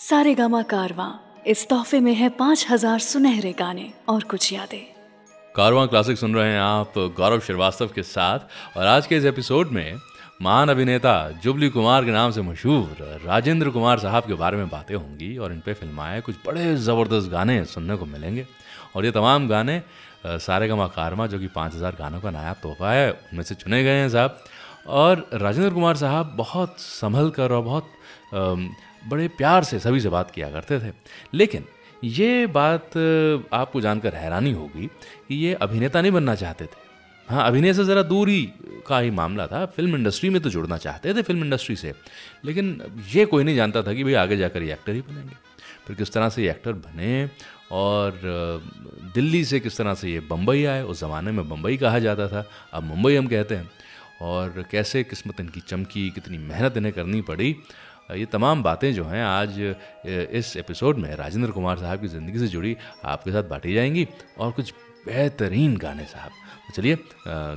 सारे गामा कारवा इस तोहफे में है पाँच हज़ार सुनहरे गाने और कुछ यादें। कारवां क्लासिक सुन रहे हैं आप गौरव श्रीवास्तव के साथ और आज के इस एपिसोड में महान अभिनेता जुबली कुमार के नाम से मशहूर राजेंद्र कुमार साहब के बारे में बातें होंगी और इन पर फिल्माए कुछ बड़े ज़बरदस्त गाने सुनने को मिलेंगे। और ये तमाम गाने सारे गमा कारमा जो कि पाँच हज़ार गानों का नया तोहफा है, उनमें से चुने गए हैं साहब। और राजेंद्र कुमार साहब बहुत संभल कर और बहुत बड़े प्यार से सभी से बात किया करते थे। लेकिन ये बात आपको जानकर हैरानी होगी कि ये अभिनेता नहीं बनना चाहते थे। हाँ अभिनय से ज़रा दूरी का ही मामला था। फ़िल्म इंडस्ट्री में तो जुड़ना चाहते थे फ़िल्म इंडस्ट्री से। लेकिन ये कोई नहीं जानता था कि भाई आगे जाकर ये एक्टर ही बनेंगे। फिर किस तरह से ये एक्टर बने और दिल्ली से किस तरह से ये बम्बई आए, उस ज़माने में बम्बई कहा जाता था। अब मुंबई हम कहते हैं। और कैसे किस्मत इनकी चमकी, कितनी मेहनत इन्हें करनी पड़ी ये तमाम बातें जो हैं आज इस एपिसोड में राजेंद्र कुमार साहब की ज़िंदगी से जुड़ी आपके साथ बांटी जाएँगी और कुछ बेहतरीन गाने साहब। तो चलिए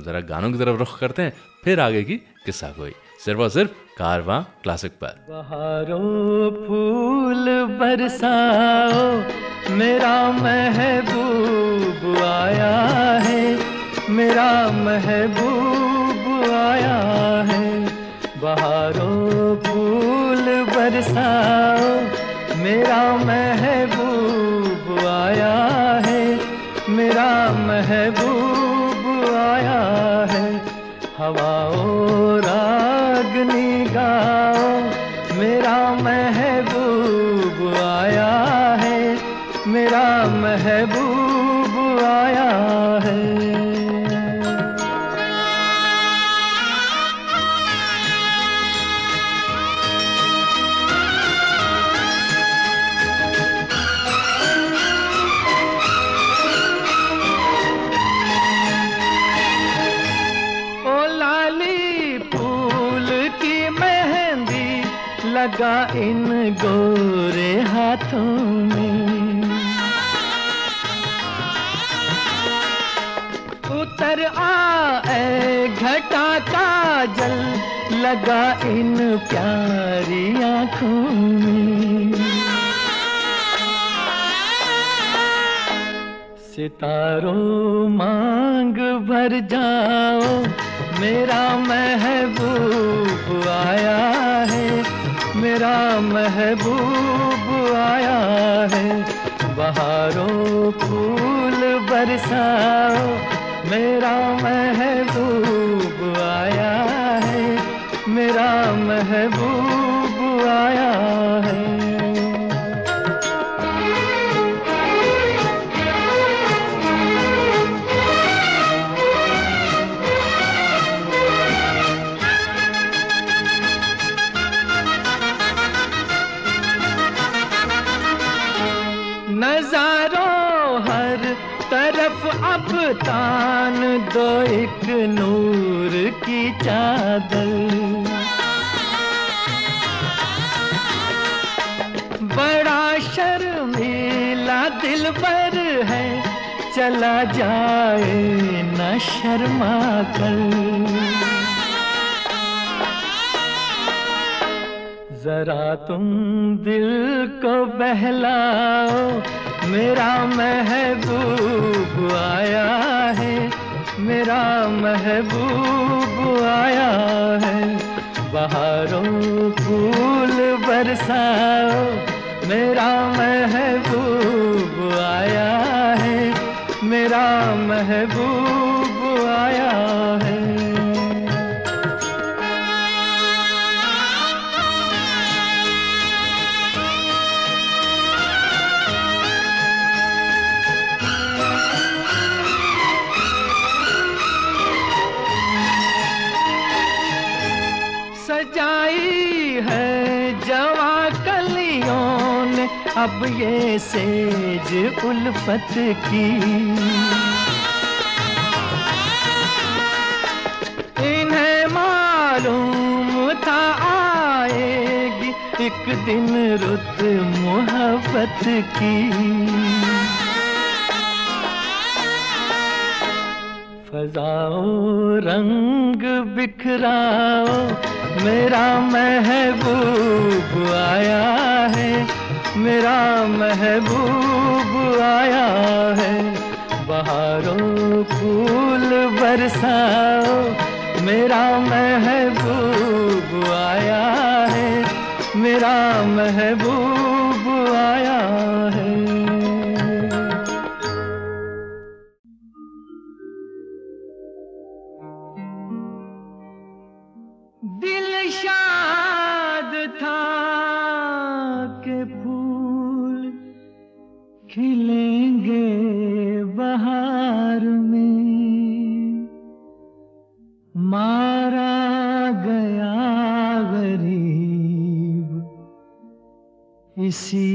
ज़रा गानों की तरफ़ रुख करते हैं, फिर आगे की किस्सा कोई। सिर्फ़ और सिर्फ़ कारवा क्लासिक पर। बहारों फूल बरसाओ, मेरा महबूब आया है, मेरा महबूब आया है। बहारों बरसाओ मेरा महबूब आया है, मेरा महबूब आया है। हवाओ रागनी गाओ मेरा महबूब आया है, मेरा महबूब चला जाए न शर्मा कर। जरा तुम दिल को बहलाओ, मेरा महबूब आया है, मेरा महबूब आया है। बाहरों फूल बरसाओ, मेरा ये सेज उल्फत की। इन्हें मालूम था आएगी एक दिन रुत मोहब्बत की। फजाओ रंग बिखराओ, मेरा महबूब आया है। मेरा महबूब आया है। बहारों फूल बरसाओ, मेरा महबूब आया है। मेरा महबूब आया है। मारा गया गरीब इसी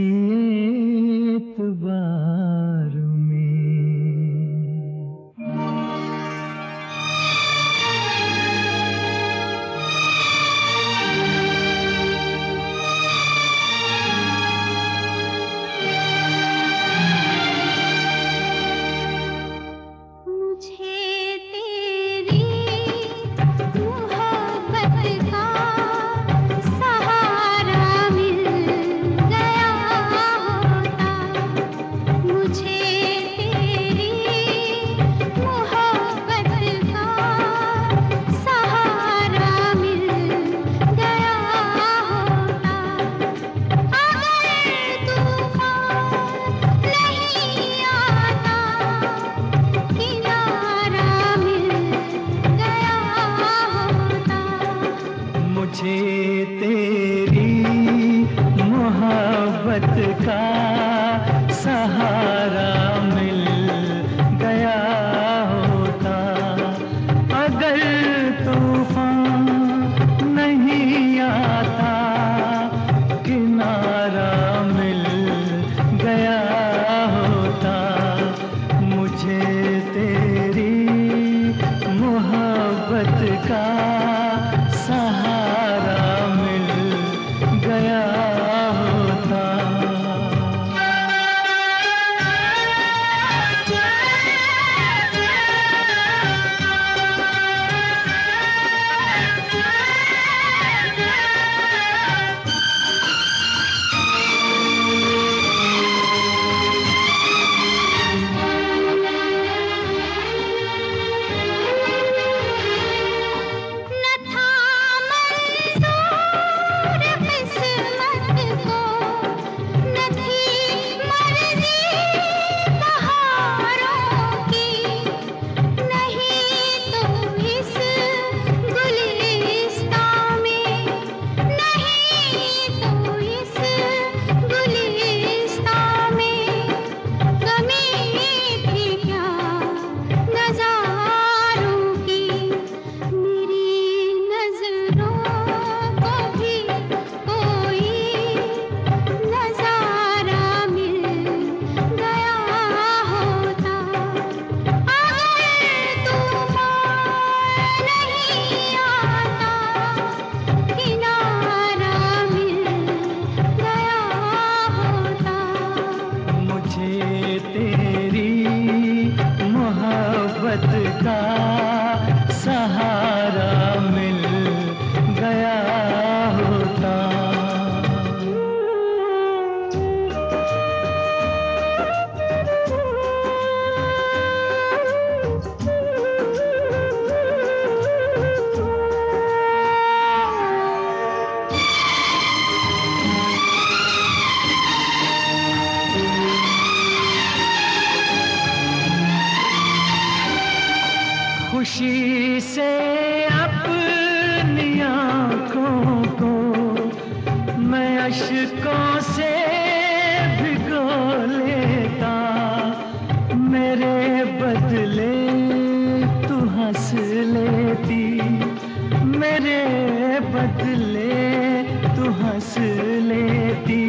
लेती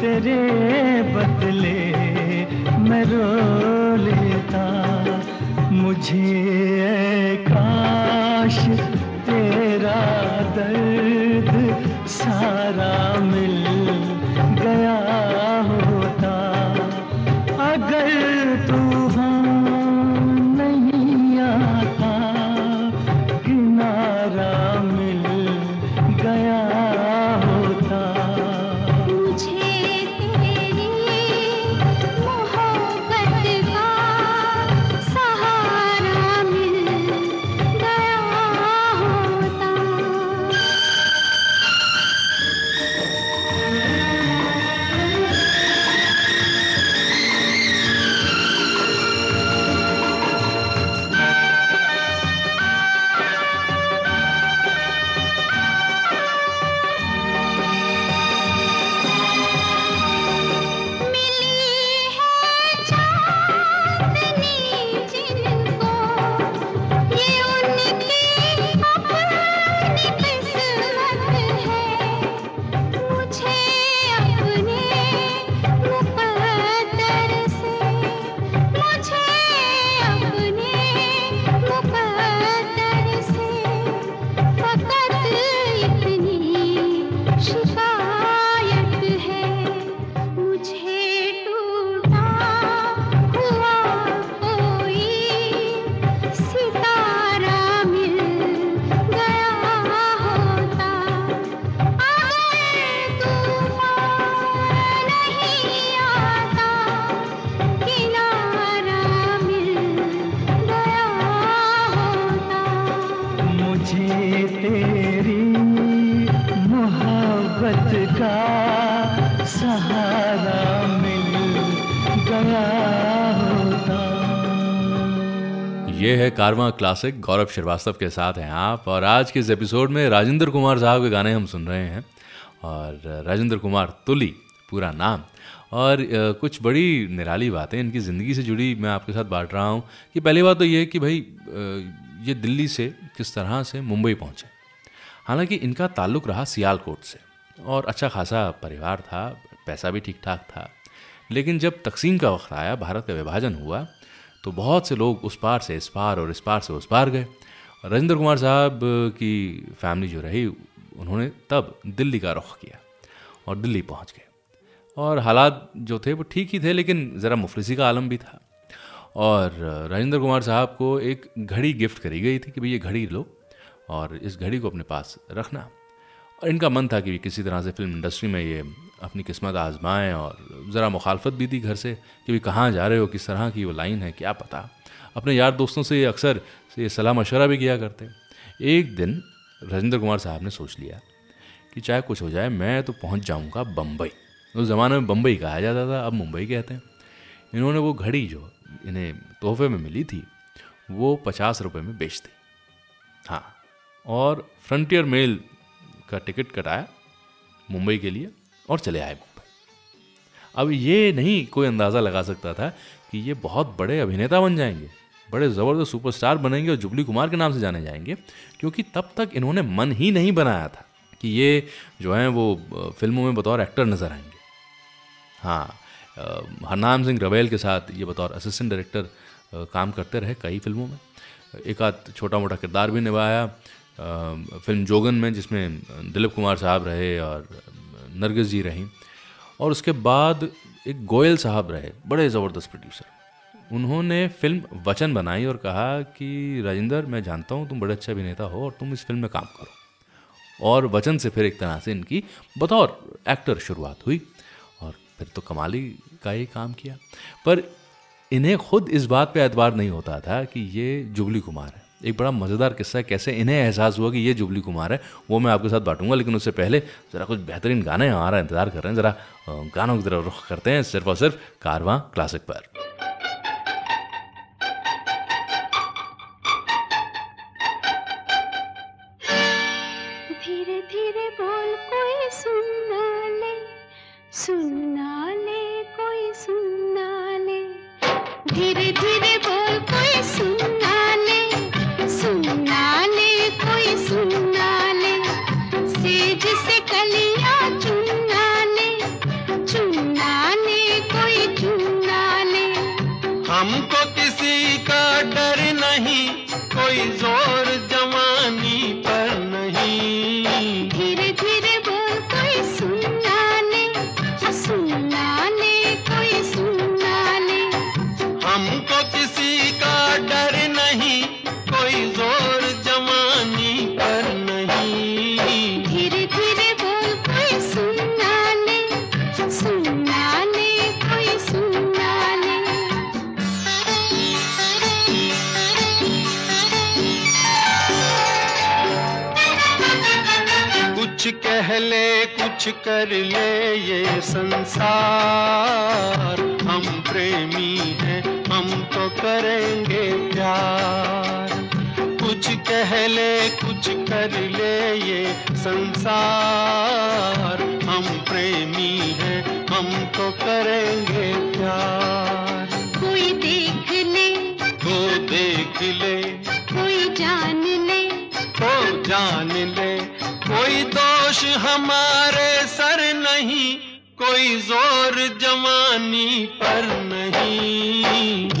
तेरे बदले मैं रो लेता। मुझे काश तेरा दर्द सारा ये है कारवा क्लासिक गौरव श्रीवास्तव के साथ हैं आप। और आज के इस एपिसोड में राजेंद्र कुमार साहब के गाने हम सुन रहे हैं। और राजेंद्र कुमार तुली, पूरा नाम। और कुछ बड़ी निराली बातें इनकी ज़िंदगी से जुड़ी मैं आपके साथ बांट रहा हूँ कि पहली बात तो ये कि भाई ये दिल्ली से किस तरह से मुंबई पहुँचे। हालाँकि इनका ताल्लुक रहा सियालकोट से। और अच्छा खासा परिवार था, पैसा भी ठीक ठाक था। लेकिन जब तकसीम का वक्त आया, भारत का विभाजन हुआ तो बहुत से लोग उस पार से इस पार और इस पार से उस पार गए। राजेंद्र कुमार साहब की फैमिली जो रही, उन्होंने तब दिल्ली का रुख किया और दिल्ली पहुँच गए। और हालात जो थे, वो ठीक ही थे, लेकिन ज़रा मुफलिसी का आलम भी था। और राजेंद्र कुमार साहब को एक घड़ी गिफ्ट करी गई थी कि भाई ये घड़ी लो और इस घड़ी को अपने पास रखना। और इनका मन था कि किसी तरह से फ़िल्म इंडस्ट्री में ये अपनी किस्मत आजमाएँ और ज़रा मुखालफत भी थी घर से कि भाई कहाँ जा रहे हो, किस तरह की वो लाइन है, क्या पता। अपने यार दोस्तों से अक्सर ये सलाह मशवरा भी किया करते एक दिन राजेंद्र कुमार साहब ने सोच लिया कि चाहे कुछ हो जाए, मैं तो पहुँच जाऊँगा बम्बई उस ज़माने में बम्बई कहा जाता था, अब मुंबई कहते हैं। इन्होंने वो घड़ी जो इन्हें तोहफे में मिली थी, वो पचास रुपये में बेच दी। हाँ और फ्रंटियर मेल का टिकट कटाया मुंबई के लिए। और चले आए मुंबई। अब ये नहीं कोई अंदाज़ा लगा सकता था कि ये बहुत बड़े अभिनेता बन जाएँगे, बड़े ज़बरदस्त सुपरस्टार बनेंगे और जुबली कुमार के नाम से जाने जाएँगे, क्योंकि तब तक इन्होंने मन ही नहीं बनाया था कि ये जो हैं वो फ़िल्मों में बतौर एक्टर नज़र आएँगे। हाँ हरनाम सिंह रवेल के साथ ये बतौर असिस्टेंट डायरेक्टर काम करते रहे कई फ़िल्मों में। एक आध छोटा मोटा किरदार भी निभाया फ़िल्म जोगन में जिसमें दिलीप कुमार साहब रहे और नरगिस जी रहीं और उसके बाद एक गोयल साहब रहे, बड़े ज़बरदस्त प्रोड्यूसर उन्होंने फ़िल्म वचन बनाई और कहा कि, राजेंद्र, मैं जानता हूँ तुम बड़े अच्छे अभिनेता हो और तुम इस फ़िल्म में काम करो। और वचन से फिर एक तरह से इनकी बतौर एक्टर शुरुआत हुई और फिर तो कमाली का ही काम किया। पर इन्हें खुद इस बात पे एतबार नहीं होता था कि ये जुबली कुमार है। एक बड़ा मज़ेदार किस्सा है, कैसे इन्हें एहसास हुआ कि ये जुबली कुमार है, वो मैं आपके साथ बांटूँगा, लेकिन उससे पहले ज़रा कुछ बेहतरीन गाने हमारा इंतज़ार कर रहे हैं, ज़रा गानों की तरफ़ रुख करते हैं, सिर्फ़ और सिर्फ़ कारवां क्लासिक पर। ले कुछ कर ले ये संसार। हम प्रेमी हैं हम तो करेंगे प्यार। कुछ कह ले कुछ कर ले ये संसार। हम प्रेमी हैं हम तो करेंगे प्यार। कोई देख ले। तो देख ले। कोई जान ले। तो जान ले। कोई दोष हमारे सर नहीं कोई ज़ोर जवानी पर नहीं।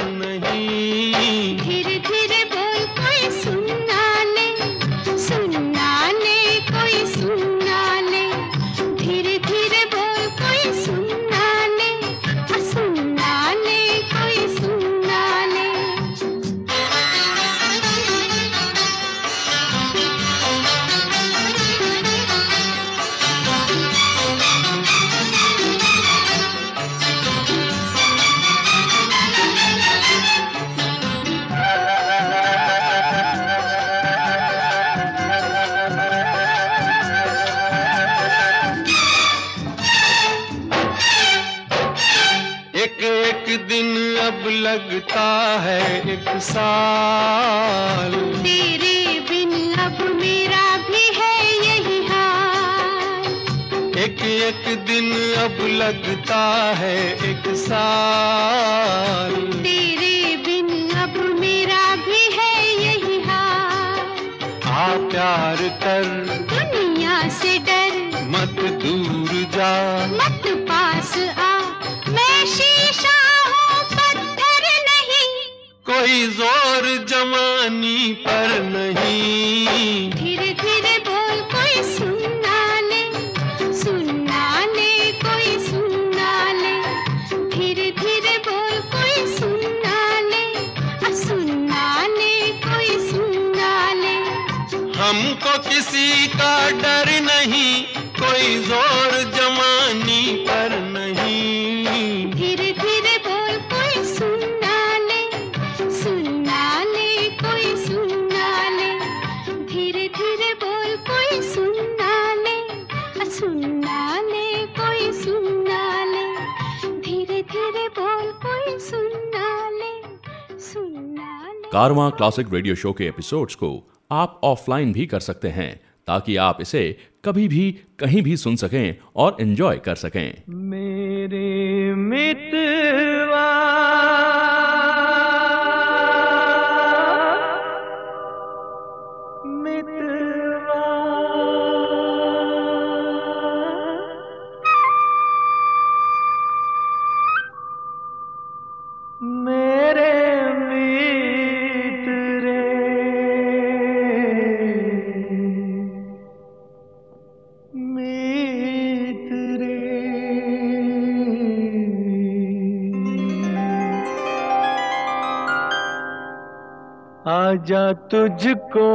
नहीं है एक साल। तेरे बिन अब मेरा भी है यही हाल। एक एक दिन अब लगता है एक साल। तेरे बिन अब मेरा भी है यही हाल। आ प्यार कर दुनिया से डर मत दूर जा। मत कोई ज़ोर जवानी पर नहीं। धीरे धीरे बोल कोई सुनना ले सुनना ले कोई सुनना ले धीरे धीरे बोल कोई सुनना ले सुनना ले कोई सुनना ले हमको किसी का डर नहीं कोई ज़ोर सुनना ले कोई सुनना ले धीरे धीरे बोल कोई सुनना ले सुनना ले कारवा क्लासिक रेडियो शो के एपिसोड्स को आप ऑफलाइन भी कर सकते हैं ताकि आप इसे कभी भी कहीं भी सुन सकें और एंजॉय कर सकें। मेरे मितवा आजा तुझको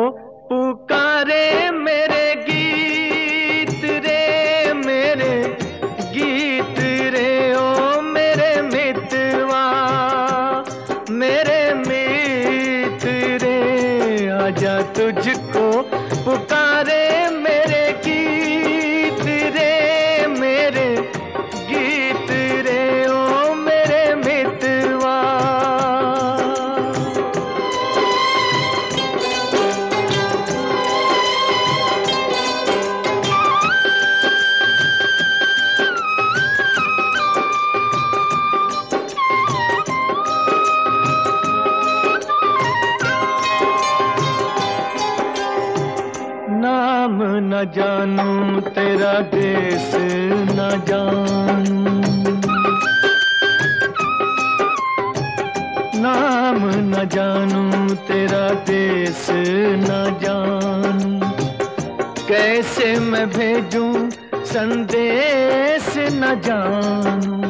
नाम न जानूं, तेरा देश न जानूं। कैसे मैं भेजूं, संदेश न जानूं।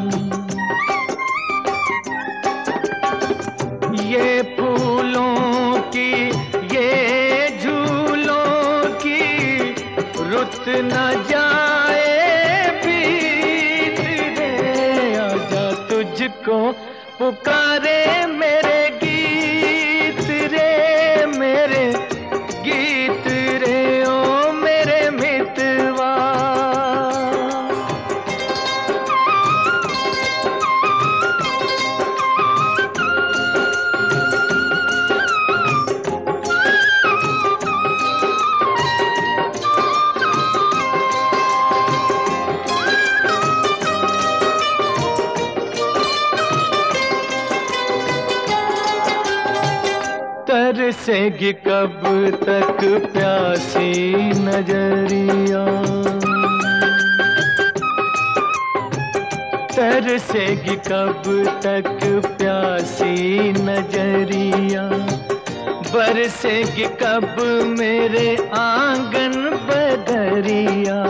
ये फूलों की, ये झूलों की, रुत न जाए बीत रे। आजा तुझको पुकारे बरसेगी कब तक प्यासी नज़रिया। तरसेगी कब तक प्यासी नज़रिया। बरसेगी कब मेरे आँगन बदरिया।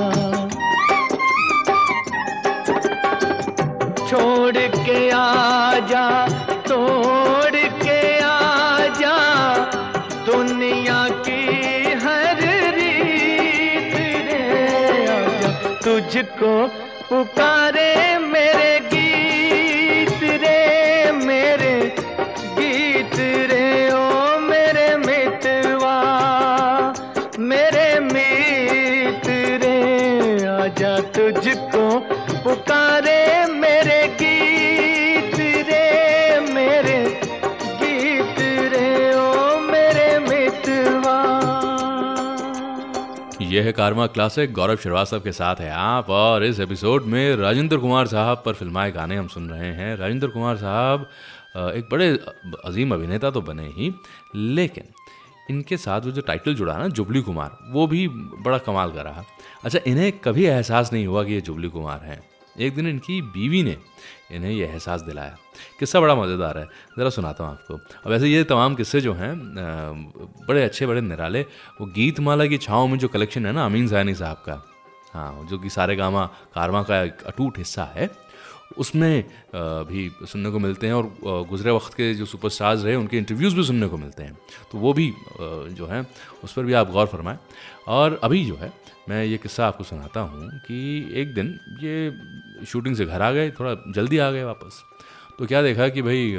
छोड़ के आ तोड़ आजा तुझको पुकारे मेरे गीत रे, मेरे गीत रे, ओ मेरे मितवा। यह है कार्मा क्लासिक, गौरव श्रीवास्तव के साथ है आप, और इस एपिसोड में राजेंद्र कुमार साहब पर फिल्माए गाने हम सुन रहे हैं। राजेंद्र कुमार साहब एक बड़े अजीम अभिनेता तो बने ही, लेकिन इनके साथ वो जो टाइटल जुड़ा ना, जुबली कुमार, वो भी बड़ा कमाल का रहा। अच्छा इन्हें कभी एहसास नहीं हुआ कि ये जुबली कुमार हैं। एक दिन इनकी बीवी ने इन्हें यह एहसास दिलाया। किस्सा बड़ा मज़ेदार है। ज़रा सुनाता हूँ आपको। अब वैसे ये तमाम किस्से जो हैं बड़े अच्छे, बड़े निराले, वो गीत माला की छाँव में जो कलेक्शन है ना, अमीन जैनी साहब का हाँ जो कि सारे गामा, कारवा का एक अटूट हिस्सा है, उसमें भी सुनने को मिलते हैं और गुजरे वक्त के जो सुपरस्टार्स रहे, उनके इंटरव्यूज़ भी सुनने को मिलते हैं। तो वो भी जो है, उस पर भी आप गौर फरमाएँ। और अभी जो है मैं ये किस्सा आपको सुनाता हूँ कि एक दिन ये शूटिंग से घर आ गए, थोड़ा जल्दी आ गए वापस। तो क्या देखा कि भाई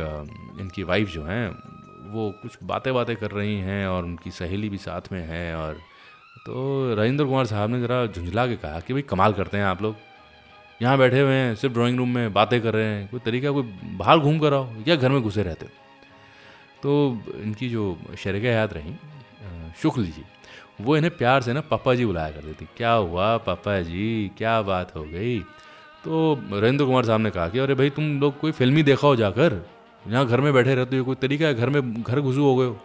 इनकी वाइफ जो हैं, वो कुछ बातें बातें कर रही हैं और उनकी सहेली भी साथ में है और तो राजेंद्र कुमार साहब ने ज़रा झुंझला के कहा कि भाई कमाल करते हैं आप लोग। यहाँ बैठे हुए हैं, सिर्फ़ ड्राइंग रूम में बातें कर रहे हैं, कोई तरीका, कोई बाहर घूम कर आओ या घर में घुसे रहते हो। तो इनकी जो शरक याद रही शुक्ल जी वो इन्हें प्यार से ना पापा जी बुलाया करती थी। क्या हुआ पापा जी? क्या बात हो गई? तो नरेंद्र कुमार साहब ने कहा कि अरे भाई तुम लोग कोई फ़िल्म देखा हो जाकर? यहाँ घर में बैठे रहते हो कोई तरीका है? घर में घर घुसू हो गए हो?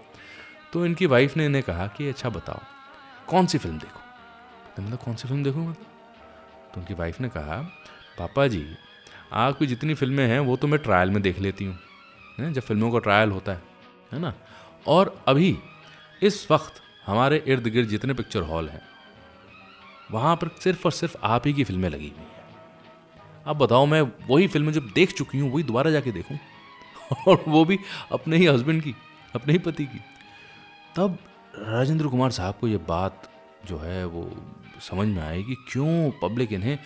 तो इनकी वाइफ ने इन्हें कहा कि अच्छा बताओ कौन सी फ़िल्म देखो? तो मतलब कौन सी फ़िल्म देखूँ मतलब तो उनकी वाइफ ने कहा पापा जी आपकी जितनी फ़िल्में हैं वो तो मैं ट्रायल में देख लेती हैं, जब फ़िल्मों का ट्रायल होता है है ना? और अभी इस वक्त हमारे इर्द गिर्द जितने पिक्चर हॉल हैं, वहाँ पर सिर्फ़ और सिर्फ़ आप ही की फ़िल्में लगी हुई हैं। अब बताओ, मैं वही फ़िल्में जब देख चुकी हूँ, वही दोबारा जाके देखूँ? और वो भी अपने ही हस्बैंड की, अपने ही पति की। तब राजेंद्र कुमार साहब को ये बात जो है, वो समझ में आई कि क्यों पब्लिक इन्हें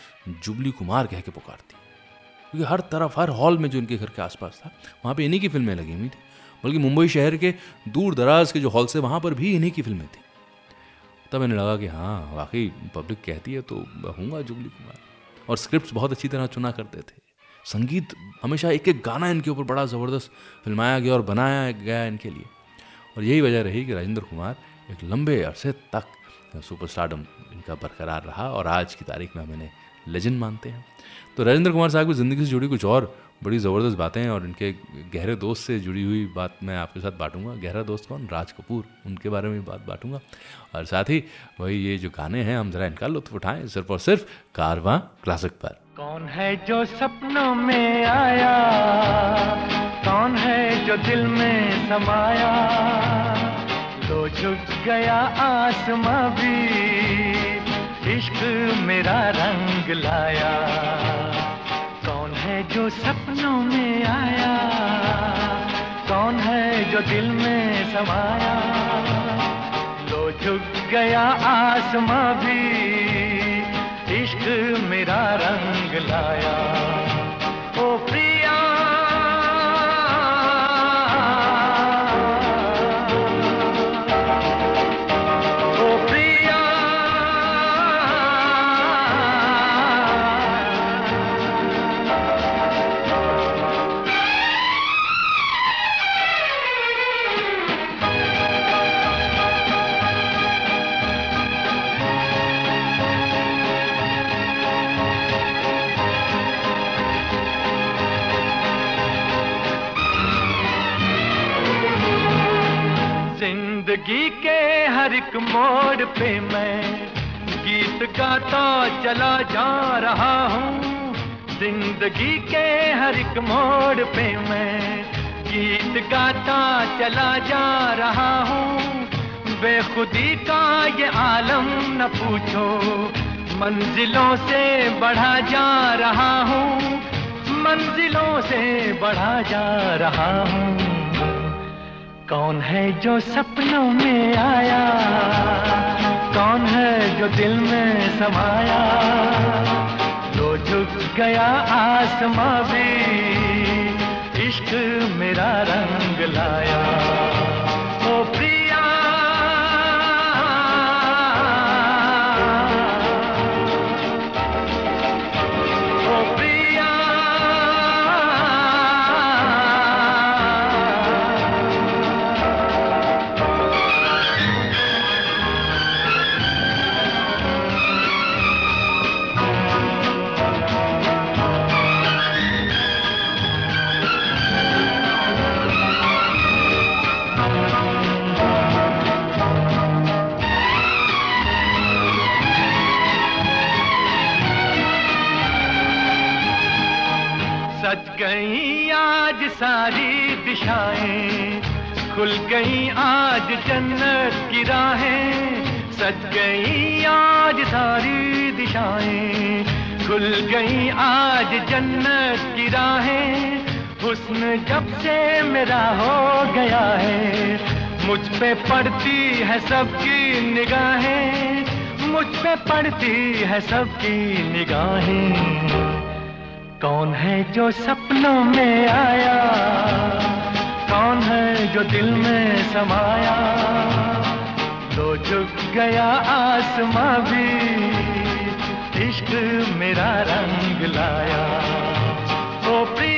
जुबली कुमार कह के पुकारती क्योंकि हर तरफ़, हर हॉल में जो इनके घर के आसपास था, वहाँ पे इन्हीं की फ़िल्में लगी हुई थी। बल्कि मुंबई शहर के दूर दराज के जो हॉल से वहाँ पर भी इन्हीं की फ़िल्में थी। तब मैंने लगा कि हाँ वाकई पब्लिक कहती है तो हूँगा जुबली कुमार। और स्क्रिप्ट बहुत अच्छी तरह चुना करते थे। संगीत हमेशा एक एक गाना इनके ऊपर बड़ा ज़बरदस्त फिल्माया गया और बनाया गया इनके लिए। और यही वजह रही कि राजेंद्र कुमार एक लंबे अरसे तक सुपरस्टारडम इनका बरकरार रहा और आज की तारीख में हम इन्हें लेजेंड मानते हैं। तो राजेंद्र कुमार साहब की ज़िंदगी से जुड़ी कुछ और बड़ी ज़बरदस्त बातें हैं और इनके गहरे दोस्त से जुड़ी हुई बात मैं आपके साथ बांटूँगा। गहरा दोस्त कौन? राज कपूर। उनके बारे में बात बांटूँगा। और साथ ही वही ये जो गाने हैं, हम ज़रा इनका लुत्फ उठाएँ सिर्फ़ और सिर्फ़ कारवा क्लासिक पर। कौन है जो सपनों में आया? कौन है जो दिल में समाया? तो झुक गया आसमां भी, इश्क मेरा रंग लाया। है जो सपनों में आया? कौन है जो दिल में समाया लो झुक गया आसमां भी, इश्क मेरा रंग लाया। ओ प्रिया मोड़ पे मैं गीत गाता चला जा रहा हूँ। ज़िंदगी के हर एक मोड़ पे मैं गीत गाता चला जा रहा हूँ। बेखुदी का ये आलम न पूछो, मंजिलों से बढ़ा जा रहा हूँ। मंजिलों से बढ़ा जा रहा हूँ। कौन है जो सपनों में आया। कौन है जो दिल में समाया? तो झुक गया आसमां भी इश्क मेरा रंग लाया। सारी दिशाएँ खुल गई आज जन्नत की राहें, सज गई आज सारी दिशाएँ। खुल गई आज जन्नत की राहें, हुस्न जब से मेरा हो गया है। मुझ पे पड़ती है सबकी निगाहें, मुझ पे पड़ती है सबकी निगाहें। कौन है जो सपनों में आया? कौन है जो दिल में समाया? तो झुक गया आसमां भी, इश्क मेरा रंग लाया। ओ प्रिया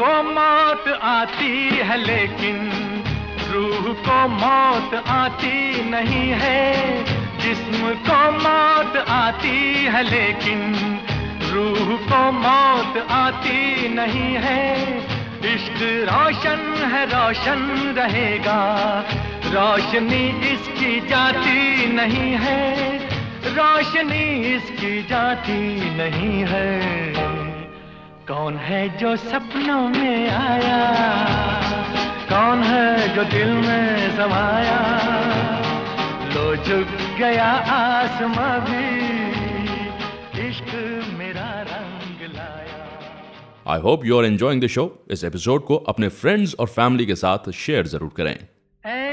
को मौत आती है, लेकिन रूह को मौत आती नहीं है। जिस्म को मौत आती है, लेकिन रूह को मौत आती नहीं है। इश्क रोशन है, रोशन रहेगा। रोशनी इसकी जाती नहीं है। रोशनी इसकी जाती नहीं है। कौन है जो सपनों में आया? कौन है जो दिल में समाया? लो झुक गया आसमां भी इश्क मेरा रंग लाया। I hope you are enjoying the show इस एपिसोड को अपने फ्रेंड्स और फैमिली के साथ शेयर ज़रूर करें।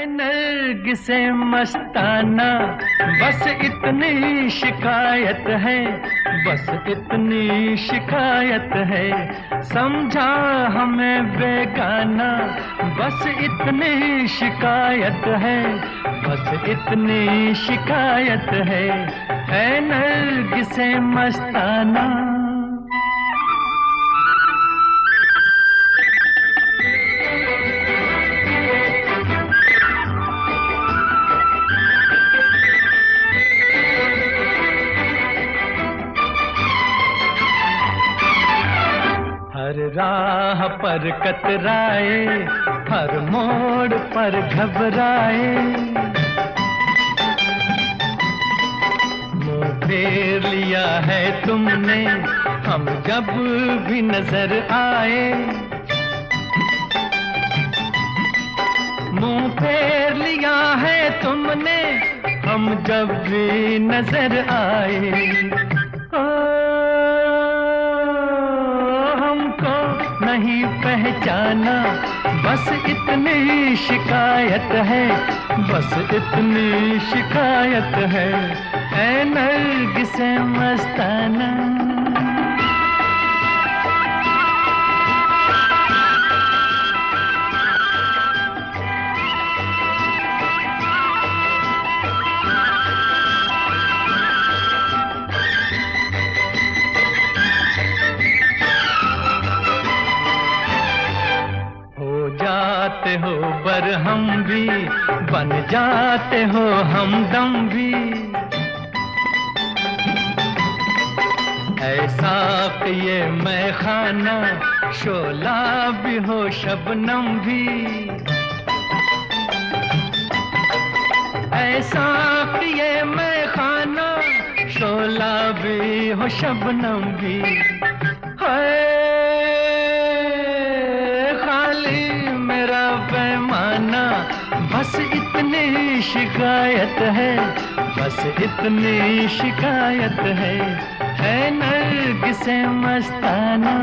नर्ग से मस्ताना, बस इतनी शिकायत है, बस इतनी शिकायत है। समझा हमें बेगाना, बस इतनी शिकायत है, बस इतनी शिकायत है। नर्ग से मस्ताना। हर राह पर कतराए, हर मोड़ पर घबराए। मुँह फेर लिया है तुमने, हम जब भी नज़र आए। मुँह फेर लिया है तुमने, हम जब भी नज़र आए। नहीं पहचाना। बस इतनी शिकायत है बस इतनी शिकायत है। ऐ नर्ग से मस्ताना। बरोबर हम भी बन जाते हो, हम दम भी। ऐसा ये मैं खाना शोला भी हो, शबनम भी। ऐसा ये मैं खाना शोला भी हो, शबनम भी। है शिकायत है, बस इतनी शिकायत है है नर्ग से मस्ताना।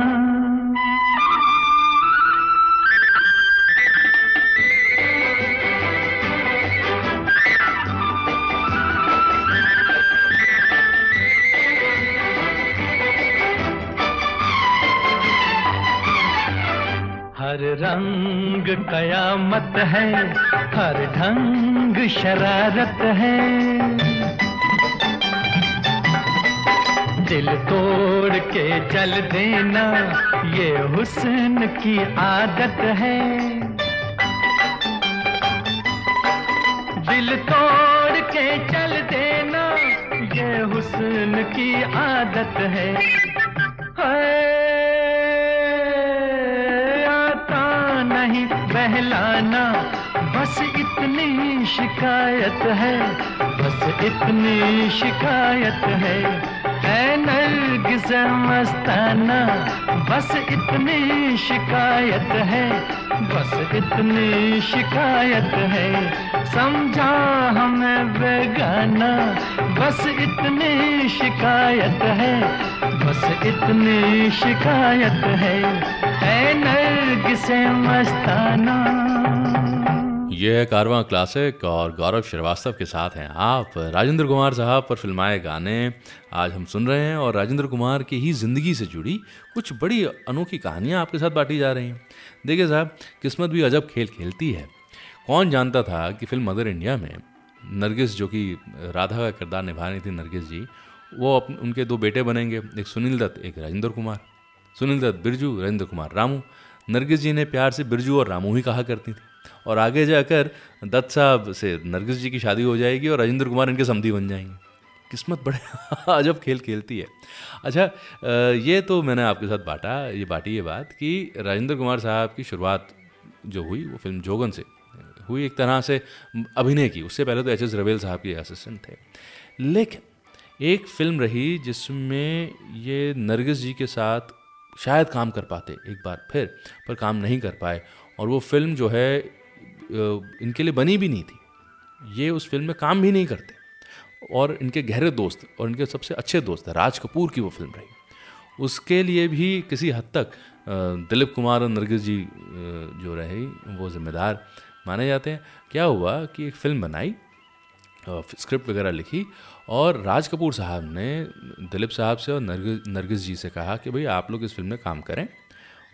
हर रंग कयामत है, हर ढंग शरारत है। दिल तोड़ के चल देना, ये हुस्न की आदत है। दिल तोड़ के चल देना, ये हुस्न की आदत है। शिकायत है, बस इतनी शिकायत है। नर्गिस मस्ताना, बस इतनी शिकायत है, बस इतनी शिकायत है। समझा हमें बेगाना, बस इतनी शिकायत है, बस इतनी शिकायत है। है नर्गिस मस्ताना। ये है कारवां क्लासिक और गौरव श्रीवास्तव के साथ हैं आप। राजेंद्र कुमार साहब पर फिल्माए गाने आज हम सुन रहे हैं और राजेंद्र कुमार की ही ज़िंदगी से जुड़ी कुछ बड़ी अनोखी कहानियाँ आपके साथ बांटी जा रही हैं। देखिए साहब, किस्मत भी अजब खेल खेलती है। कौन जानता था कि फ़िल्म मदर इंडिया में नरगिस, जो कि राधा का किरदार निभा रही थी नरगिस जी, वो अपन उनके दो बेटे बनेंगे, एक सुनील दत्त, एक राजेंद्र कुमार। सुनील दत्त बिरजू, राजेंद्र कुमार रामू। नरगिस जी ने प्यार से बिरजू और रामू ही कहा करती थी। और आगे जाकर दत्त साहब से नरगिस जी की शादी हो जाएगी और राजेंद्र कुमार इनके समधी बन जाएँगे। किस्मत बड़े अजब खेल खेलती है। अच्छा ये तो मैंने आपके साथ बांटा, ये बांटी ये बात कि राजेंद्र कुमार साहब की शुरुआत जो हुई वो फ़िल्म जोगन से हुई एक तरह से अभिनय की, उससे पहले तो एच एस रवेल साहब के असिस्टेंट थे। लेकिन एक फ़िल्म रही जिसमें ये नरगिस जी के साथ शायद काम कर पाते एक बार फिर, पर काम नहीं कर पाए और वो फ़िल्म जो है इनके लिए बनी भी नहीं थी। ये उस फ़िल्म में काम भी नहीं करते। और इनके गहरे दोस्त और इनके सबसे अच्छे दोस्त राज कपूर की वो फ़िल्म रही। उसके लिए भी किसी हद तक दिलीप कुमार और नरगिस जी जो रहे, वो जिम्मेदार माने जाते हैं। क्या हुआ कि एक फ़िल्म बनाई स्क्रिप्ट वगैरह लिखी और राज कपूर साहब ने दिलीप साहब से और नरगिस नरगिस जी से कहा कि भाई आप लोग इस फ़िल्म में काम करें।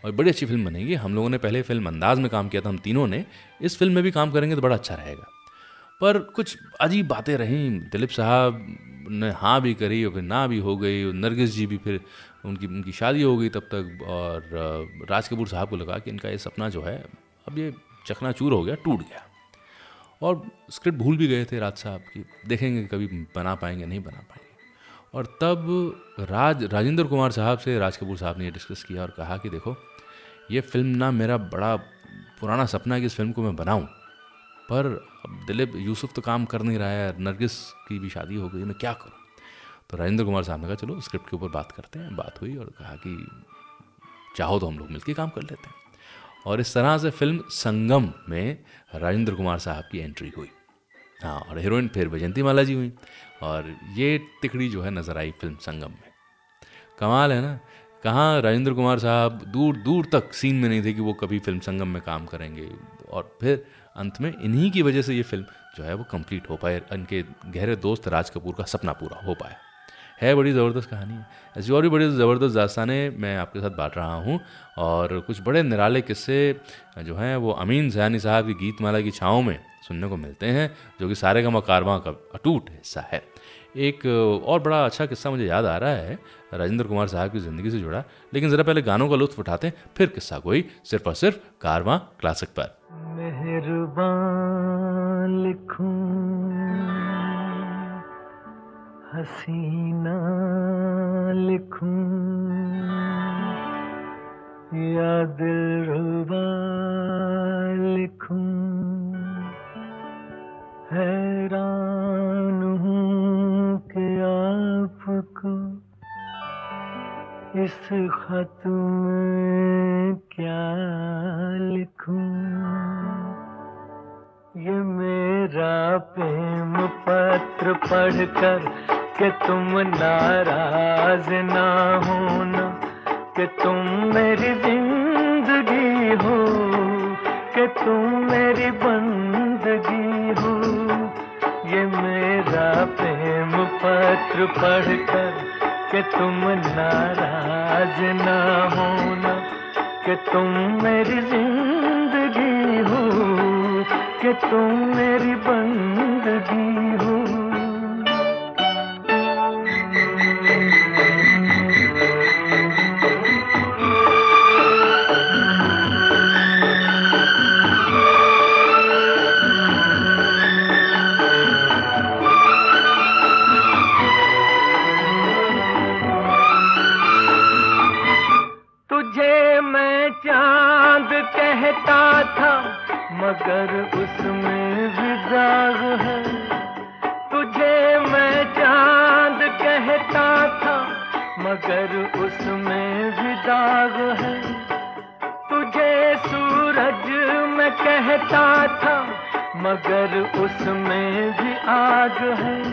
और बड़ी अच्छी फ़िल्म बनेगी। हम लोगों ने पहले फ़िल्म अंदाज में काम किया था, हम तीनों ने। इस फ़िल्म में भी काम करेंगे तो बड़ा अच्छा रहेगा। पर कुछ अजीब बातें रहीं। दिलीप साहब ने हाँ भी करी और फिर ना भी हो गई। नरगिस जी भी फिर उनकी उनकी शादी हो गई तब तक। और राज कपूर साहब को लगा कि इनका ये सपना जो है, अब ये चकनाचूर हो गया, टूट गया। और स्क्रिप्ट भूल भी गए थे राज साहब की देखेंगे कभी बना पाएँगे, नहीं बना पाएँगे। और तब राज, राजेंद्र कुमार साहब से राज कपूर साहब ने ये डिस्कस किया और कहा कि देखो, ये फ़िल्म ना मेरा बड़ा पुराना सपना है कि इस फ़िल्म को मैं बनाऊँ। पर अब दिलीप, यूसुफ तो काम कर नहीं रहा है, नरगिस की भी शादी हो गई, मैं क्या करूँ? तो राजेंद्र कुमार साहब ने कहा, चलो स्क्रिप्ट के ऊपर बात करते हैं, बात हुई और कहा कि, चाहो तो हम लोग मिलकर काम कर लेते हैं। और इस तरह से फ़िल्म संगम में राजेंद्र कुमार साहब की एंट्री हुई। हाँ और हीरोइन फिर वैजंती माला जी हुई। और ये तिकड़ी जो है नज़र आई फ़िल्म संगम में। कमाल है ना? कहाँ राजेंद्र कुमार साहब दूर दूर तक सीन में नहीं थे कि वो कभी फ़िल्म संगम में काम करेंगे। और फिर अंत में इन्हीं की वजह से ये फ़िल्म जो है वो कंप्लीट हो पाए इनके गहरे दोस्त राज कपूर का सपना पूरा हो पाया। है बड़ी ज़बरदस्त कहानी है। ऐसी और भी बड़ी ज़बरदस्त दास्तानें मैं आपके साथ बांट रहा हूँ। और कुछ बड़े निराले किस्से जो हैं वो अमीन जयानी साहब की गीत माला की छाँव में सुनने को मिलते हैं, जो कि सारे का मकारवा का अटूट हिस्सा है। एक और बड़ा अच्छा किस्सा मुझे याद आ रहा है, राजेंद्र कुमार साहब की ज़िंदगी से जुड़ा, लेकिन ज़रा पहले गानों का लुत्फ उठाते हैं, फिर किस्सा कोई, सिर्फ़ और सिर्फ़ कारवा क्लासिक पर। हसीना लिखूं, या दिलरुबा लिखूं। हैरान हूँ कि आपको इस खत में क्या लिखूं। ये मेरा प्रेम पत्र पढ़कर कि तुम नाराज़ ना होना, कि तुम मेरी ज़िंदगी हो, कि तुम मेरी बंदगी हो। ये मेरा प्रेम पत्र पढ़कर के तुम नाराज़ ना होना, कि तुम मेरी ज़िंदगी हो, कि तुम मेरी बंदगी मगर उसमें भी आग है।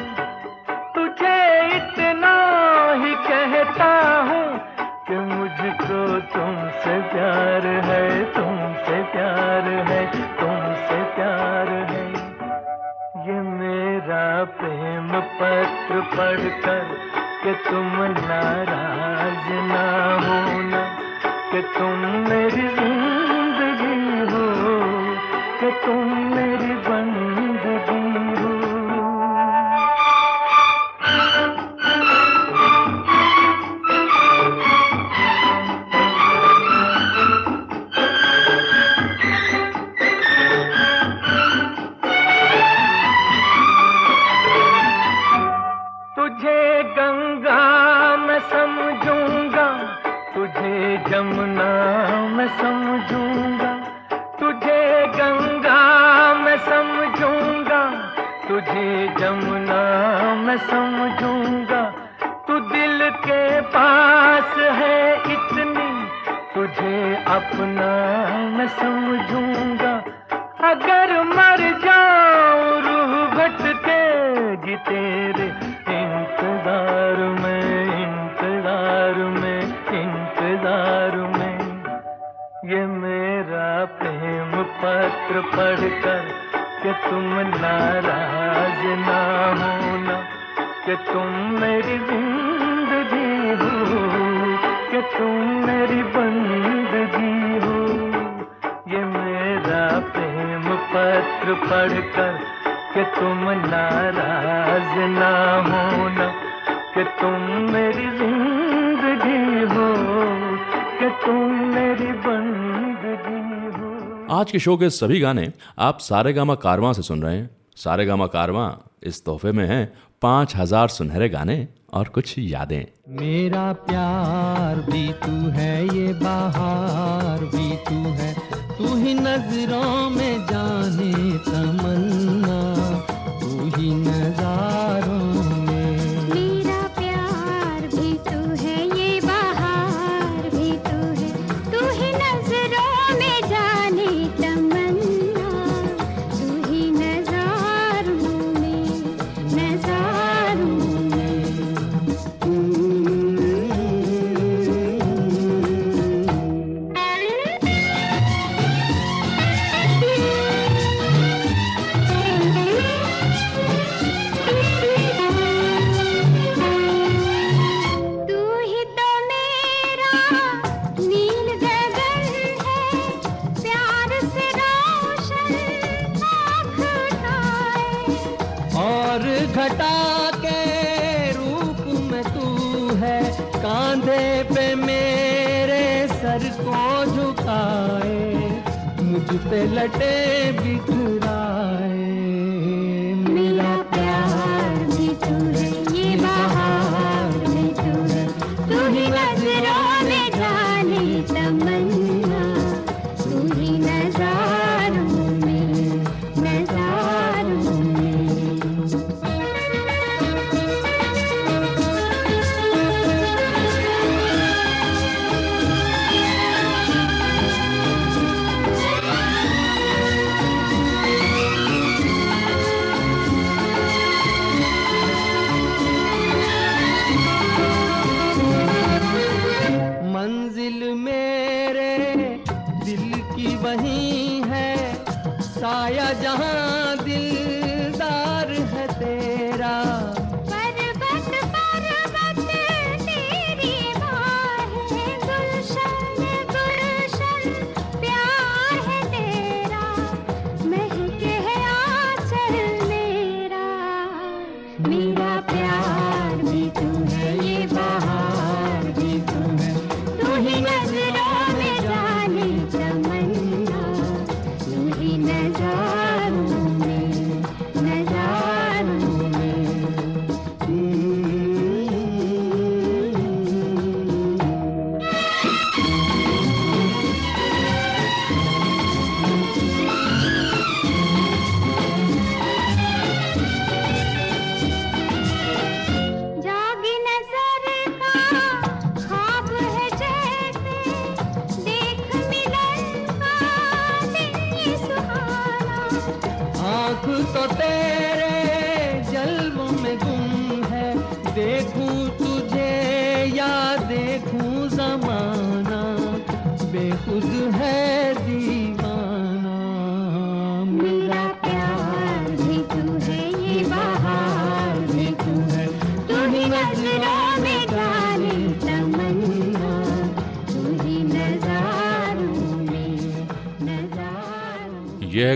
के शो के सभी गाने आप सारे गामा कारवां से सुन रहे हैं। सारे गामा कारवां इस तोहफे में है पाँच हज़ार सुनहरे गाने और कुछ यादें। मेरा प्यार भी तू है, ये बाहर भी तू है। तू ही नज़रों में जाने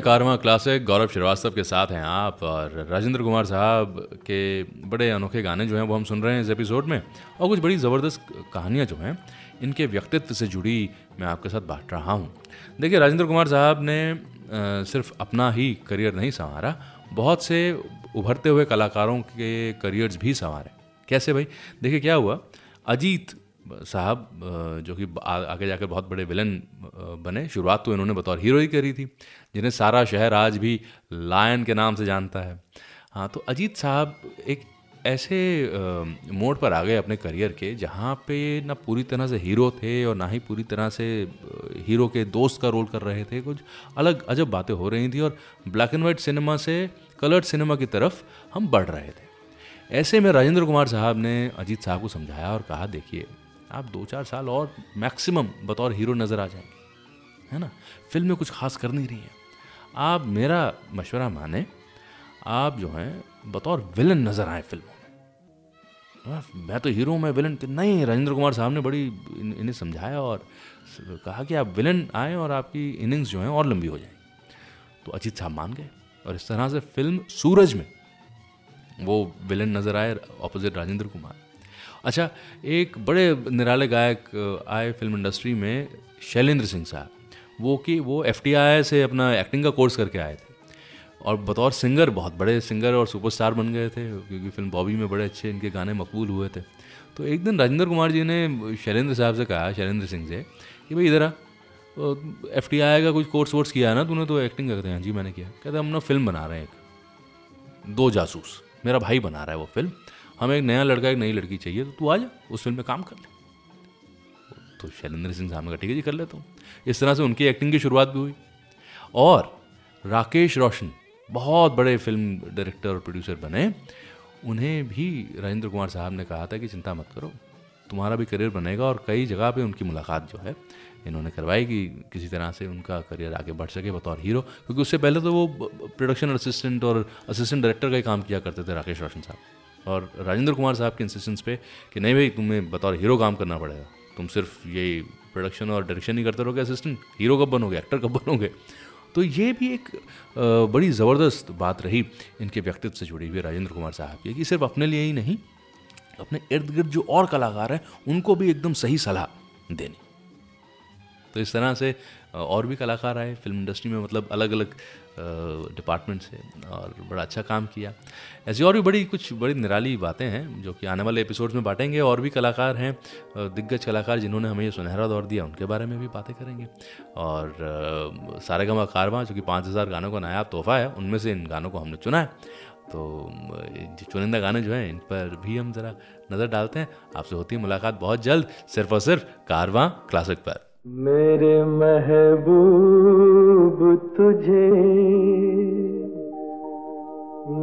कारवा क्लासिक गौरव श्रीवास्तव के साथ हैं आप और राजेंद्र कुमार साहब के बड़े अनोखे गाने जो हैं वो हम सुन रहे हैं इस एपिसोड में। और कुछ बड़ी ज़बरदस्त कहानियाँ जो हैं, इनके व्यक्तित्व से जुड़ी मैं आपके साथ बांट रहा हूँ। देखिए, राजेंद्र कुमार साहब ने सिर्फ़ अपना ही करियर नहीं संवारा, बहुत से उभरते हुए कलाकारों के करियर्स भी संवारे। कैसे भाई? देखिए, क्या हुआ? अजीत साहब जो कि आगे जाकर बहुत बड़े विलन बने। शुरुआत तो इन्होंने बतौर हीरो ही करी थी, जिन्हें सारा शहर आज भी लायन के नाम से जानता है। हाँ तो अजीत साहब एक ऐसे मोड़ पर आ गए अपने करियर के, जहाँ पे ना पूरी तरह से हीरो थे और ना ही पूरी तरह से हीरो के दोस्त का रोल कर रहे थे। कुछ अलग अजब बातें हो रही थी और ब्लैक एंड वाइट सिनेमा से कलर्ड सिनेमा की तरफ़ हम बढ़ रहे थे। ऐसे में राजेंद्र कुमार साहब ने अजीत साहब को समझाया और कहा, देखिए आप दो चार साल और मैक्सिमम बतौर हीरो नज़र आ जाएँगे, है ना? फ़िल्म में कुछ खास कर नहीं रही है। आप मेरा मशवरा माने, आप जो हैं, बतौर विलन नज़र आए फ़िल्मों में। मैं तो हीरो मैं विलन नहीं, राजेंद्र कुमार साहब ने बड़ी इन्हें समझाया और कहा कि आप विलन आए और आपकी इनिंग्स जो हैं और लंबी हो जाएँगी। तो अजीत साहब मान गए और इस तरह से फ़िल्म सूरज में वो विलन नज़र आए ऑपोजिट राजेंद्र कुमार। अच्छा एक बड़े निराले गायक आए फ़िल्म इंडस्ट्री में, शैलेंद्र सिंह साहब। वो कि, वो एफटीआई से अपना एक्टिंग का कोर्स करके आए थे। और बतौर सिंगर, बहुत बड़े सिंगर और सुपरस्टार बन गए थे, क्योंकि फ़िल्म बॉबी में बड़े अच्छे इनके गाने मकबूल हुए थे। तो एक दिन राजेंद्र कुमार जी ने, शैलेंद्र साहब से कहा, शैलेंद्र सिंह से, कि भाई इधर आ। एफ़ का कुछ कोर्स वोर्स किया है ना तूने तो एक्टिंग करते हैं। जी, मैंने किया। कहते हम ना फ़िल्म बना रहे हैं एक। दो जासूस। मेरा भाई बना रहा है वो फ़िल्म। हमें एक नया लड़का, एक नई लड़की चाहिए तो तू आ जा, उस फ़िल्म में काम कर ले। तो शैलेंद्र सिंह साहब कहा, ठीक है जी, कर लेता हूँ। इस तरह से उनकी एक्टिंग की शुरुआत भी हुई। और राकेश रोशन, बहुत बड़े फ़िल्म डायरेक्टर और प्रोड्यूसर बने। उन्हें भी राजेंद्र कुमार साहब ने कहा था कि चिंता मत करो, तुम्हारा भी करियर बनेगा और कई जगह पे उनकी मुलाकात जो है, इन्होंने करवाई कि किसी तरह से उनका करियर आगे बढ़ सके बतौर हीरो क्योंकि उससे पहले तो वो प्रोडक्शन असिस्टेंट और असिस्टेंट डायरेक्टर का ही काम किया करते थे राकेश रोशन साहब। और राजेंद्र कुमार साहब के इंसिस्टेंस पे कि नहीं भाई, तुम्हें बतौर हीरो काम करना पड़ेगा। तुम सिर्फ़ यही प्रोडक्शन और डायरेक्शन ही करते रहोगे असिस्टेंट हीरो कब बनोगे? एक्टर कब बनोगे? तो ये भी एक बड़ी ज़बरदस्त बात रही इनके व्यक्तित्व से जुड़ी हुई राजेंद्र कुमार साहब की कि सिर्फ़ अपने लिए ही नहीं, अपने इर्द गिर्द जो और कलाकार हैं, उनको भी एकदम सही सलाह देनी। तो इस तरह से और भी कलाकार आए फ़िल्म इंडस्ट्री में मतलब अलग अलग डिपार्टमेंट से, और बड़ा अच्छा काम किया। ऐसी और भी बड़ी, कुछ बड़ी निराली बातें हैं, जो कि आने वाले एपिसोड्स में बांटेंगे। और भी कलाकार हैं दिग्गज कलाकार जिन्होंने हमें ये सुनहरा दौर दिया, उनके बारे में भी बातें करेंगे। और सारे गमा कारवा, जो कि पाँच हज़ार गानों का नायाब तोहफा है, उनमें से इन गानों को हमने चुना है। तो चुनिंदा गाने जो हैं, इन पर भी हम ज़रा नज़र डालते हैं। आपसे होती है मुलाकात बहुत जल्द, सिर्फ़ और सिर्फ़ कारवां क्लासिक पर। मेरे महबूब तुझे,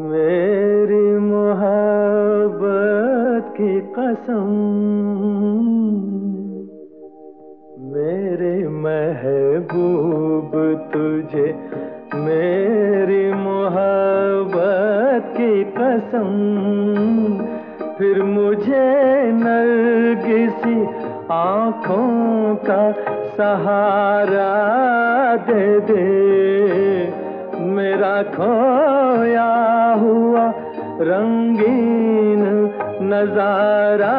मेरी मोहब्बत की कसम, मेरे महबूब तुझे, मेरी मोहब्बत की कसम, फिर मुझे नरगिसी आँखों का सहारा दे दे। मेरा खोया हुआ रंगीन नज़ारा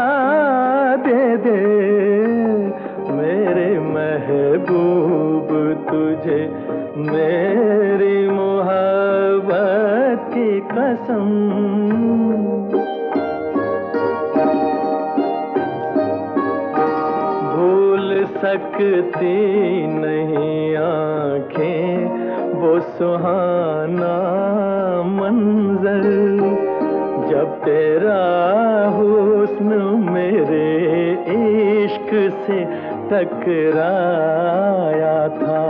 दे दे। मेरे महबूब तुझे, मेरी मोहब्बत की कसम। सकती नहीं आँखें, वो सुहाना मंजर। जब तेरा हुस्न मेरे इश्क से टकराया था,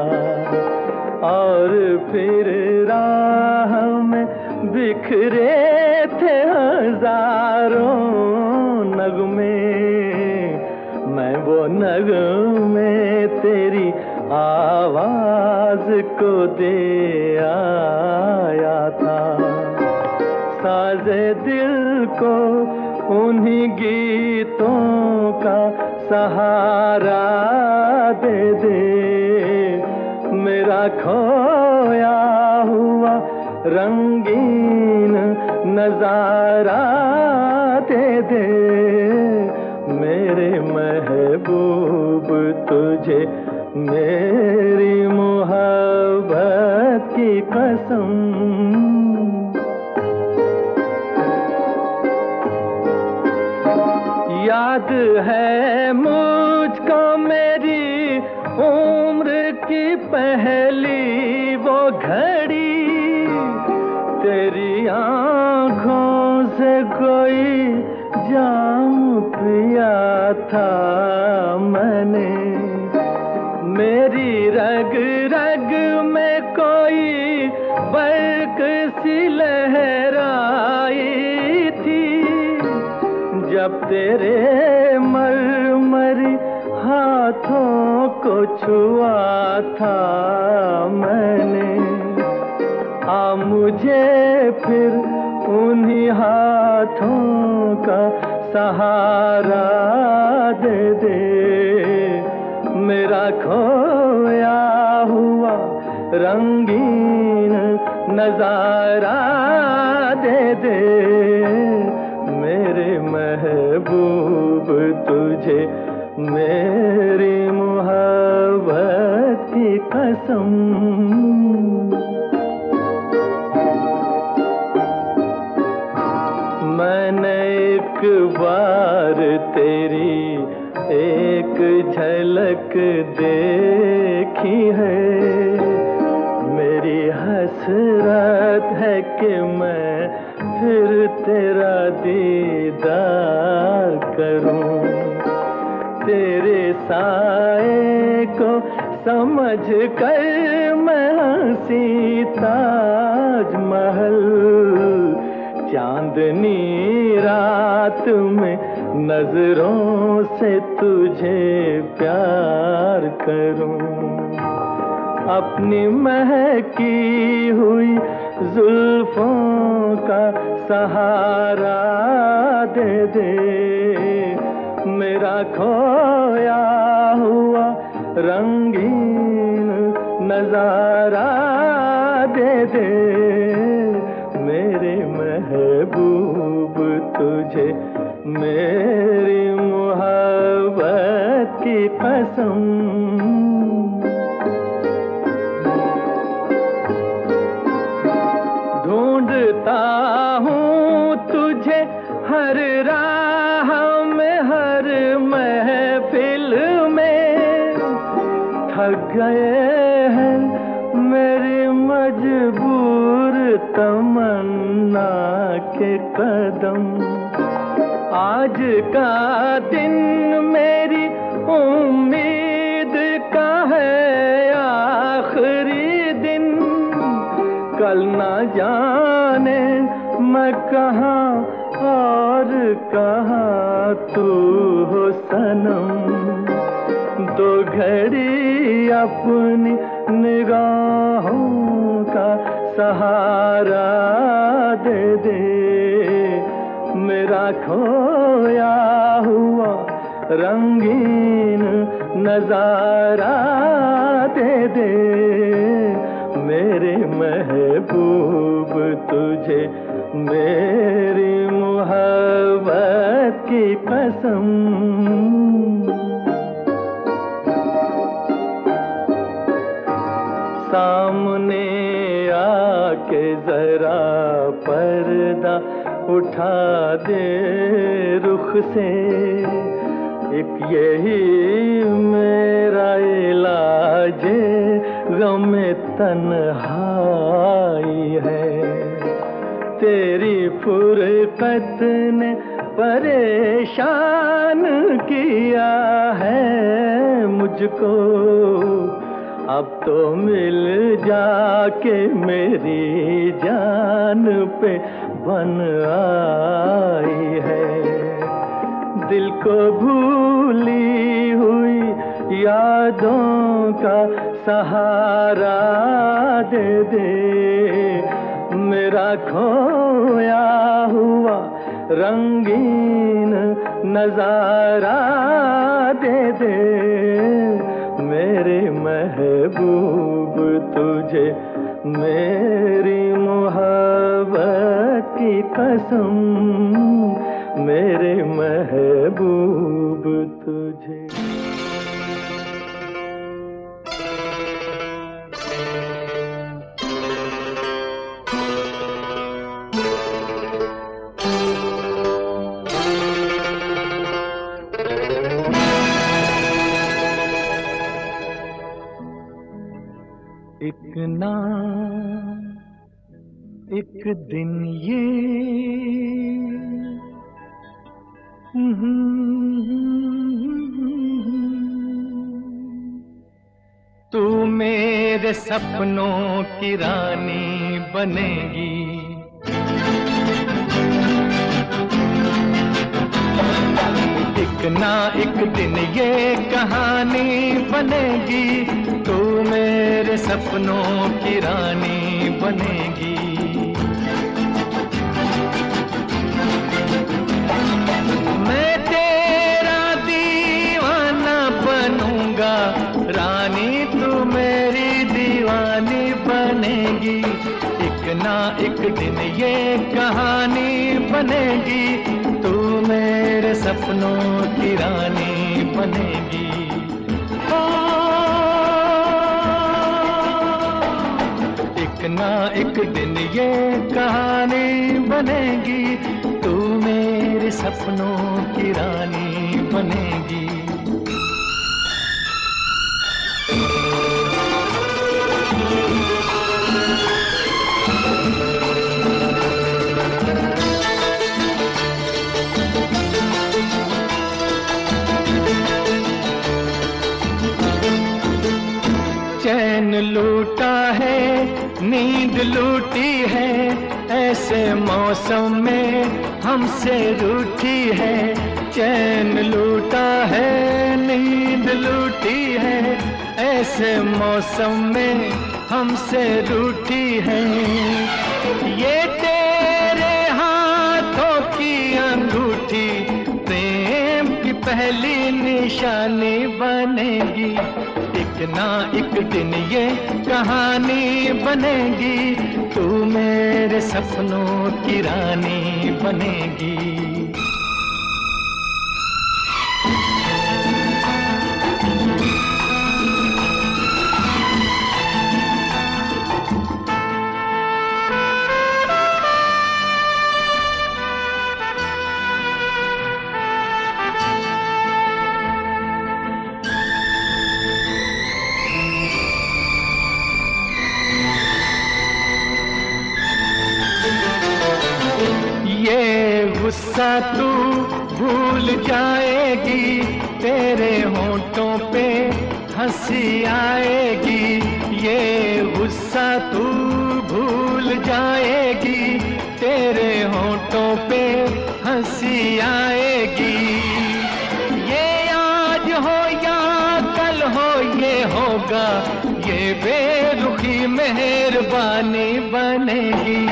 और फिर राह में बिखरे थे हज़ारों नगमे मैं वो नगमे तेरी आवाज़ को दे आया था। साजे दिल को उन्हीं गीतों का सहारा दे दे। मेरा खोया हुआ रंगीन नज़ारा कसम याद है मुझको मेरी उम्र की पहली वो घड़ी। तेरी आँखों से कोई जाम पिया था मैंने। मेरी रग जब तेरे मरमरी हाथों को छुआ था मैंने। आ मुझे फिर उन्हीं हाथों का सहारा दे दे। मेरा खोया हुआ रंगीन नज़ारा मेरी मोहब्बत की कसम। मैंने एक बार तेरी एक झलक देखी है। मेरी हसरत है कि मैं फिर तेरा दीदार करूँ। तेरे साए को समझ कर मैं हँसी ताजमहल। चांदनी रात में नज़रों से तुझे प्यार करूँ। अपनी महकी हुई जुल्फों का सहारा दे दे। मेरा खोया हुआ रंगीन नज़ारा दे दे। मेरे महबूब तुझे मेरी मोहब्बत की कसम। आज का दिन मेरी उम्मीद का है आखिरी दिन। कल ना जाने मैं कहाँ और कहा तू हो सनम। दो घड़ी अपनी निगाहों का सहारा दे दे। मेरा खोया हुआ रंगीन नज़ारा दे दे। मेरे महबूब, तुझे मेरी मोहब्बत की कसम। सामने आके जरा पर्दा उठा दे रुख से। एक यही मेरा इलाज गम तन्हाई है। तेरी फुरकत ने परेशान किया है मुझको। अब तो मिल जाके मेरी जान पे बन आई है। दिल को भूली हुई यादों का सहारा दे दे। मेरा खोया हुआ रंगीन नज़ारा दे दे। मेरे महबूब तुझे मेरी कसम मेरे महबूब तुझे। एक ना एक दिन सपनों की रानी बनेगी। एक ना एक दिन ये कहानी बनेगी। तू मेरे सपनों की रानी बनेगी। दिन ये कहानी बनेगी, तू मेरे सपनों की रानी बनेगी। एक ना एक दिन ये कहानी बनेगी, तू मेरे सपनों की रानी बनेगी। नींद लूटी है, ऐसे मौसम में हमसे रूठी है, चैन लूटा है, नींद लूटी है, ऐसे मौसम में हमसे रूठी है। ये तेरे हाथों की अंगूठी, प्रेम की पहली निशानी बनेगी। ना एक दिन ये कहानी बनेगी। तू मेरे सपनों की रानी बनेगी। मेहरबानी बनेगी।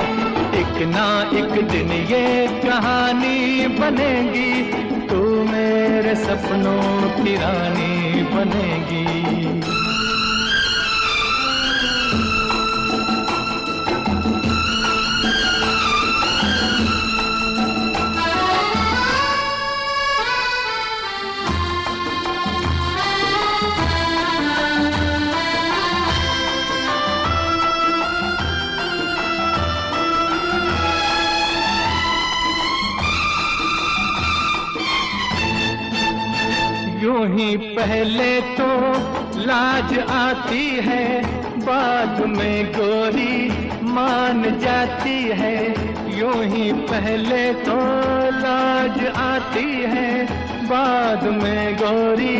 एक ना एक दिन ये कहानी बनेगी। तू मेरे सपनों की रानी बनेगी। यूँ पहले तो लाज आती है, बाद में गोरी मान जाती है। यूँ ही पहले तो लाज आती है, बाद में गोरी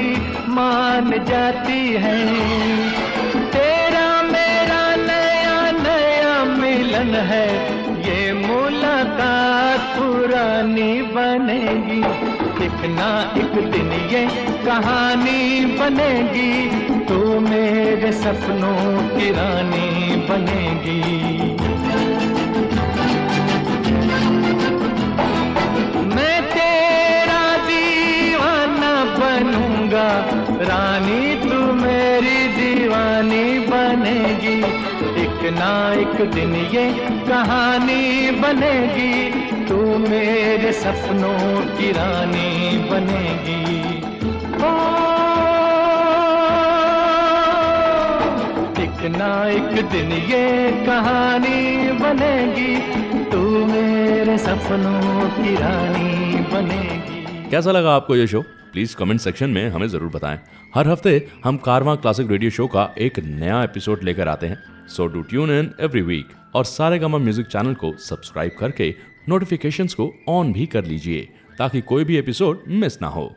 मान जाती है। तेरा मेरा नया नया मिलन है, ये मुलाकात पुरानी बनेगी। ना एक दिन ये कहानी बनेगी, तू मेरे सपनों की रानी बनेगी। मैं तेरा दीवाना बनूँगा, रानी तू मेरी दीवानी बनेगी। एक ना एक दिन ये कहानी बनेगी तू मेरे सपनों की रानी बनेगी। ओ, एक ना एक दिन ये कहानी बनेगी। तू मेरे सपनों की रानी बनेगी। कैसा लगा आपको ये शो? प्लीज़ कमेंट सेक्शन में हमें ज़रूर बताएँ। हर हफ़्ते हम कारवां क्लासिक रेडियो शो का एक नया एपिसोड लेकर आते हैं। So do tune in every week और सारे गामा म्यूज़िक चैनल को सब्सक्राइब करके नोटिफिकेशंस को ऑन भी कर लीजिए ताकि कोई भी एपिसोड मिस ना हो।